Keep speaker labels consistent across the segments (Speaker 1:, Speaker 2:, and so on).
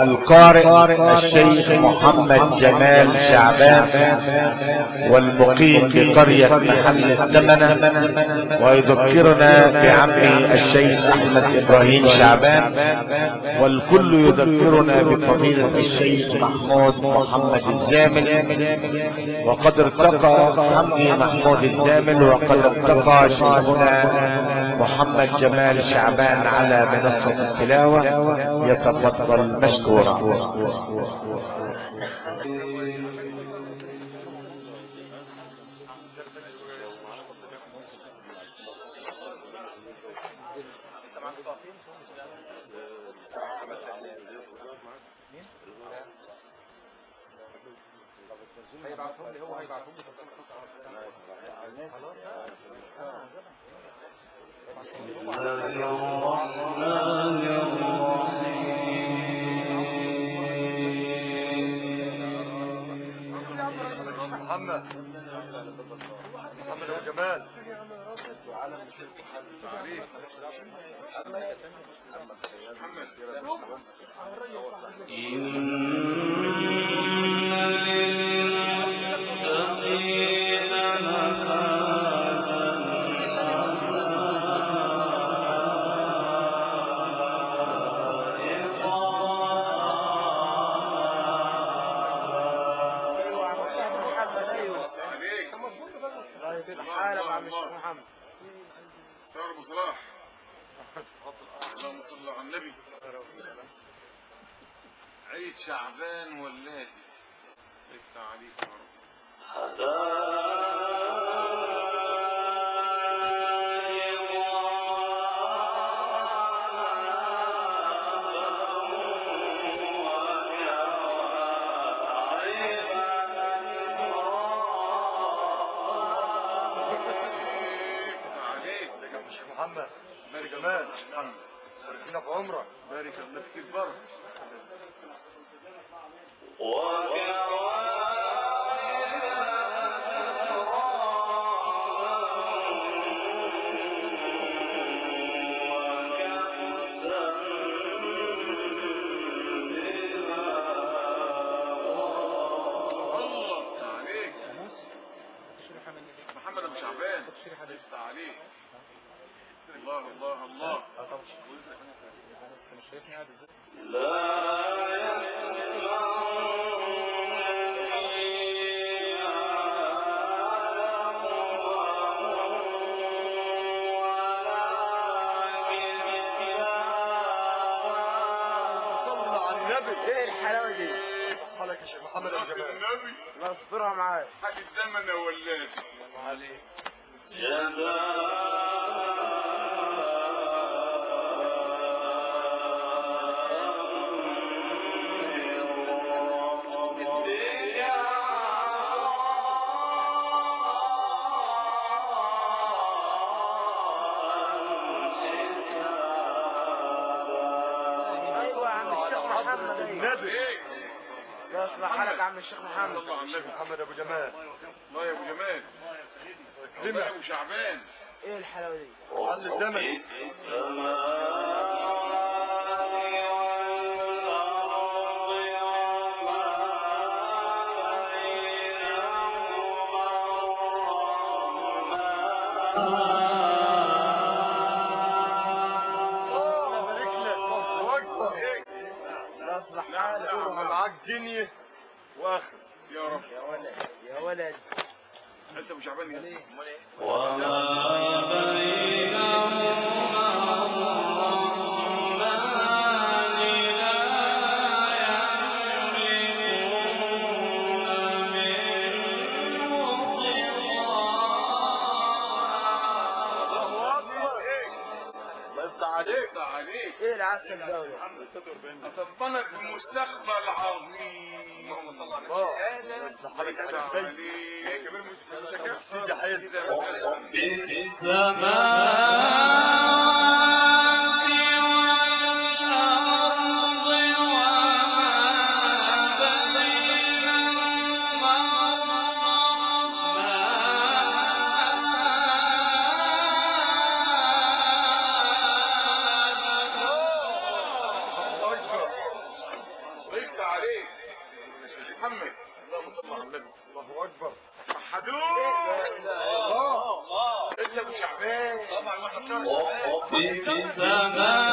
Speaker 1: القارئ الشيخ محمد جمال شعبان والمقيم بقرية محل الدمنة ويذكرنا بعمه الشيخ أحمد إبراهيم شعبان والكل يذكرنا بفضيلة الشيخ محمود محمد الزامل وقد ارتقى حمدي محمود الزامل وقد ارتقى شيخنا محمد جمال شعبان على منصة التلاوة يتفضل مشكورا.
Speaker 2: محمد محمد ابو جمال
Speaker 3: حالة محمد
Speaker 4: شهر ابو صلاح. اللهم صل على النبي. عيد شعبان ولادي افتح عليك يا رب
Speaker 2: محمد ابو
Speaker 4: شعبان افتح عليك الله الله الله.
Speaker 3: الحلاوة دي؟
Speaker 2: صح لك يا شيخ محمد ابو جمال
Speaker 4: النبي.
Speaker 3: الله يسترها معاك
Speaker 4: حاج الدمنة ولاد
Speaker 2: الله عليك
Speaker 3: الله يصلح حالك يا عم الشيخ محمد.
Speaker 4: صلى على النبي
Speaker 2: محمد أبو جمال.
Speaker 4: الله يا أبو جمال. الله يا أبو شعبان.
Speaker 3: إيه الحلاوة دي؟
Speaker 2: اكبر
Speaker 3: الله يصلح حالك.
Speaker 2: معاك دنيا واخر.
Speaker 4: يا رب.
Speaker 3: يا ولد. يا ولد.
Speaker 4: انت ابو شعبان يا امال إيه؟
Speaker 2: الله يفتح عليك
Speaker 4: عليك
Speaker 3: إيه العسل ده؟ ولد؟
Speaker 4: اطبنك بمستقبل عظيم.
Speaker 2: الله
Speaker 4: طبعا وإحنا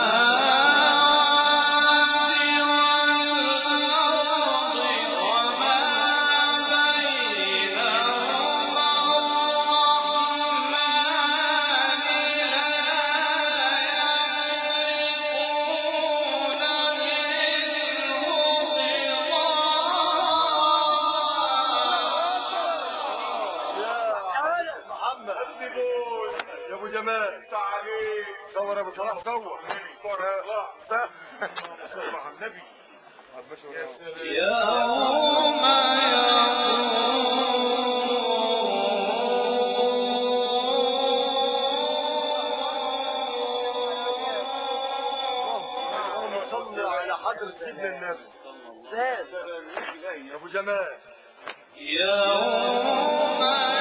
Speaker 2: محمد يا أبو جمال. صور يا أبو صلاح صور.
Speaker 4: صور. صور على النبي يا سلام
Speaker 2: اللهم صل على حضرة سيدنا النبي
Speaker 3: أستاذ
Speaker 2: يا ابو جمال الله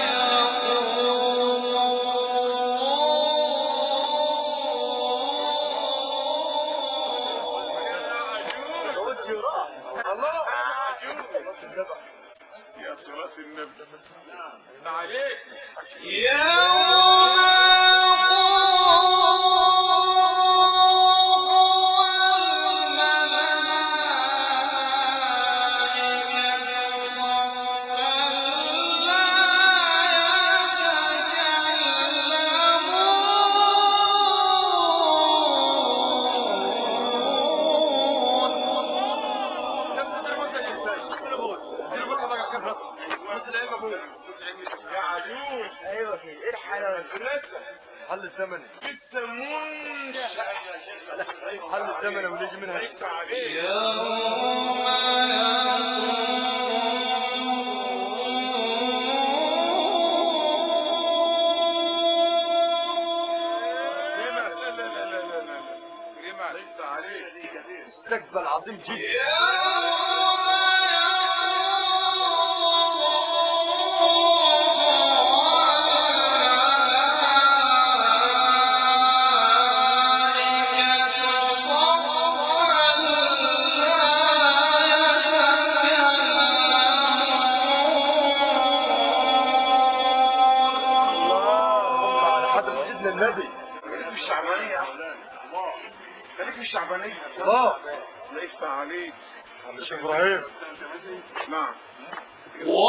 Speaker 4: يا صلاة النبي. تعالي
Speaker 2: يا
Speaker 4: لا لا كريم عليك تعالي
Speaker 2: مستقبل عظيم جدا. سيدنا النبي.
Speaker 4: خليك في الشعبانية يا خليك في الشعبانية
Speaker 2: الله
Speaker 4: الله يفتح عليك.
Speaker 2: الشيخ إبراهيم.
Speaker 4: نعم.
Speaker 2: ابو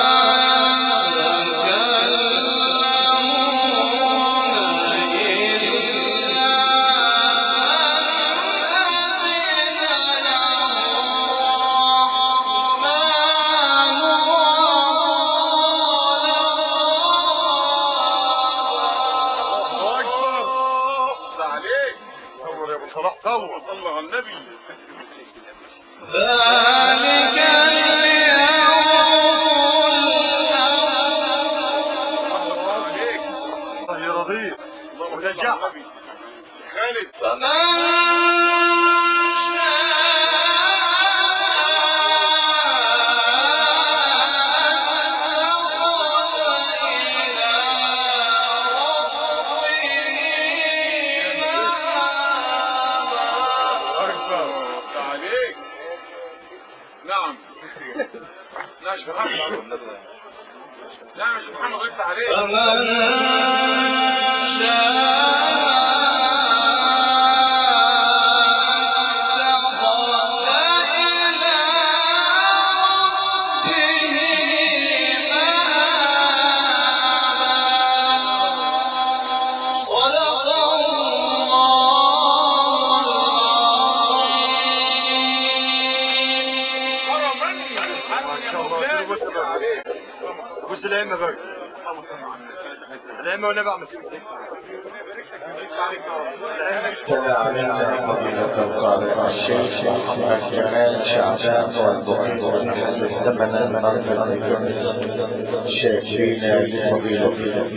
Speaker 2: صور
Speaker 4: صلى على النبي نعم يا شيخ محمد نعم يا شيخ محمد الله يفتح عليك رؤوس الائمه بقى الائمه والنبي عم السيد
Speaker 5: كما علينا فضيلة القارئ الشيخ محمد جمال شعبان والبقيع تمنى مركز تونس شاكرين لفضيلته